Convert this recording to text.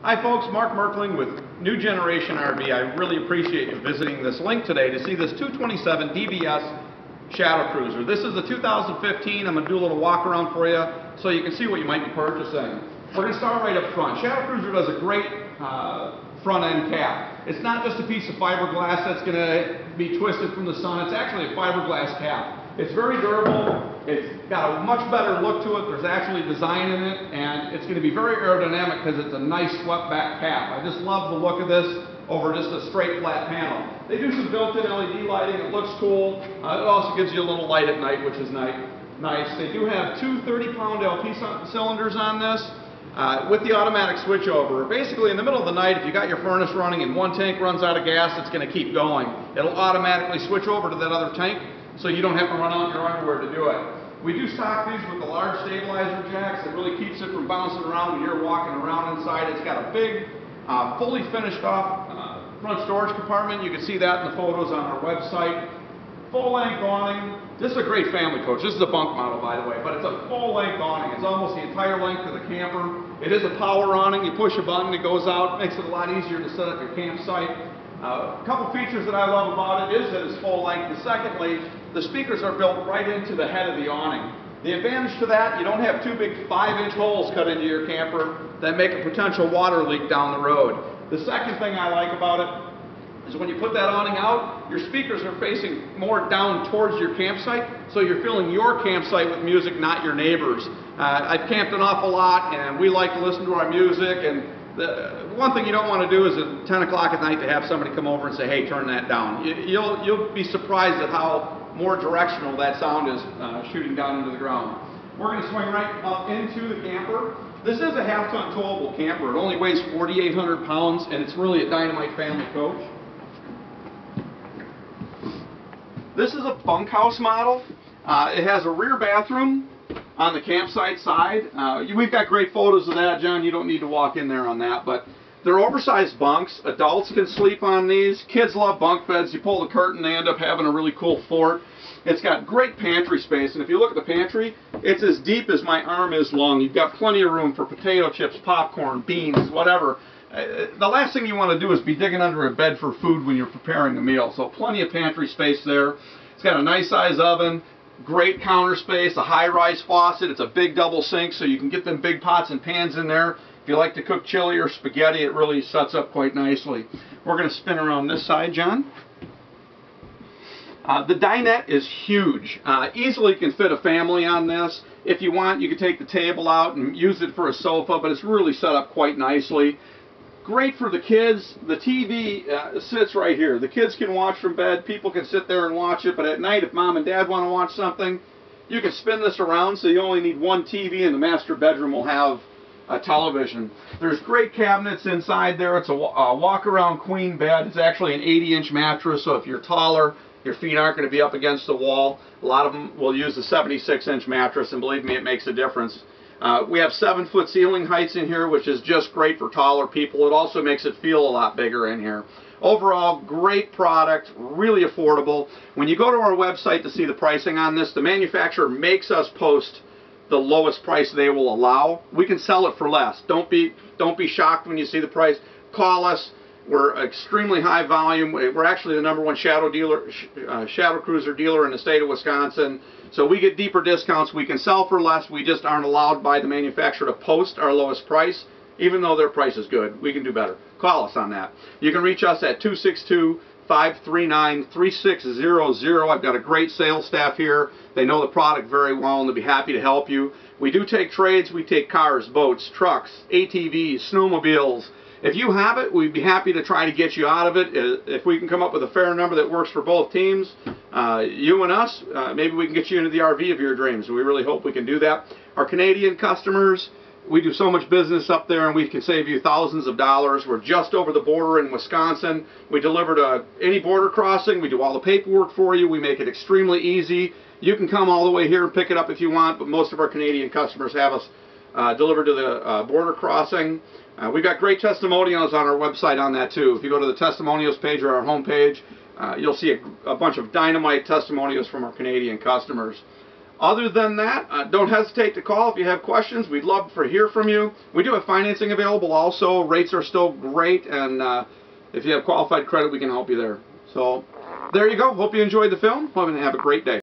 Hi folks, Mark Merkling with New Generation RV. I really appreciate you visiting this link today to see this 227 DBS Shadow Cruiser. This is a 2015. I'm going to do a little walk around for you so you can see what you might be purchasing. We're going to start right up front. Shadow Cruiser does a great uh, front end cap. It's not just a piece of fiberglass that's going to be twisted from the sun. It's actually a fiberglass cap. It's very durable. It's got a much better look to it. There's actually design in it, and it's going to be very aerodynamic because it's a nice swept back cap. I just love the look of this over just a straight flat panel. They do some built-in LED lighting. It looks cool. Uh, it also gives you a little light at night, which is nice. Nice. They do have two 30-pound LP cylinders on this. Uh, with the automatic switchover, basically in the middle of the night, if you got your furnace running and one tank runs out of gas, it's going to keep going. It'll automatically switch over to that other tank, so you don't have to run out your underwear to do it. We do stock these with the large stabilizer jacks that really keeps it from bouncing around when you're walking around inside. It's got a big, uh, fully finished off uh, front storage compartment. You can see that in the photos on our website. Full length awning. This is a great family coach. This is a bunk model, by the way, but it's a full length awning. It's almost the entire length of the camper. It is a power awning. You push a button, it goes out. Makes it a lot easier to set up your campsite. Uh, a couple features that I love about it is that it's full length. And secondly, the speakers are built right into the head of the awning. The advantage to that, you don't have two big five inch holes cut into your camper that make a potential water leak down the road. The second thing I like about it is when you put that awning out, your speakers are facing more down towards your campsite, so you're filling your campsite with music, not your neighbors. Uh, I've camped an awful lot, and we like to listen to our music, and the one thing you don't want to do is at 10 o'clock at night to have somebody come over and say, hey, turn that down. You, will you'll be surprised at how more directional that sound is uh, shooting down into the ground. We're going to swing right up into the camper. This is a half-ton towable camper. It only weighs 4,800 pounds, and it's really a dynamite family coach. This is a bunkhouse model. Uh, it has a rear bathroom on the campsite side. Uh, we've got great photos of that, John. You don't need to walk in there on that, but they're oversized bunks. Adults can sleep on these. Kids love bunk beds. You pull the curtain, they end up having a really cool fort. It's got great pantry space, and if you look at the pantry, it's as deep as my arm is long. You've got plenty of room for potato chips, popcorn, beans, whatever. Uh, the last thing you want to do is be digging under a bed for food when you're preparing a meal. So plenty of pantry space there. It's got a nice size oven, great counter space, a high-rise faucet. It's a big double sink, so you can get them big pots and pans in there. If you like to cook chili or spaghetti, it really sets up quite nicely. We're going to spin around this side, John. Uh, the dinette is huge. Uh, easily can fit a family on this. If you want, you can take the table out and use it for a sofa, but it's really set up quite nicely great for the kids. The TV uh, sits right here. The kids can watch from bed. People can sit there and watch it. But at night, if mom and dad want to watch something, you can spin this around so you only need one TV and the master bedroom will have a television. There's great cabinets inside there. It's a, a walk-around queen bed. It's actually an 80-inch mattress, so if you're taller, your feet aren't going to be up against the wall. A lot of them will use the 76-inch mattress, and believe me, it makes a difference. Uh, we have seven foot ceiling heights in here, which is just great for taller people. It also makes it feel a lot bigger in here. Overall, great product, really affordable. When you go to our website to see the pricing on this, the manufacturer makes us post the lowest price they will allow. We can sell it for less. Don't be don't be shocked when you see the price. Call us. We're extremely high volume. We're actually the number one shadow dealer, uh, shadow cruiser dealer in the state of Wisconsin. So we get deeper discounts. We can sell for less. We just aren't allowed by the manufacturer to post our lowest price, even though their price is good. We can do better. Call us on that. You can reach us at 262 539 3600. I've got a great sales staff here. They know the product very well and they'll be happy to help you. We do take trades. We take cars, boats, trucks, ATVs, snowmobiles, if you have it, we'd be happy to try to get you out of it. Uh, if we can come up with a fair number that works for both teams, uh, you and us, uh, maybe we can get you into the RV of your dreams. We really hope we can do that. Our Canadian customers, we do so much business up there and we can save you thousands of dollars. We're just over the border in Wisconsin. We deliver to any border crossing. We do all the paperwork for you. We make it extremely easy. You can come all the way here and pick it up if you want, but most of our Canadian customers have us uh, delivered to the uh, border crossing. Uh, we've got great testimonials on our website on that too. If you go to the testimonials page or our homepage, uh, you'll see a, a, bunch of dynamite testimonials from our Canadian customers. Other than that, uh, don't hesitate to call if you have questions. We'd love to hear from you. We do have financing available also. Rates are still great, and uh, if you have qualified credit, we can help you there. So there you go. Hope you enjoyed the film. Hope you have a great day.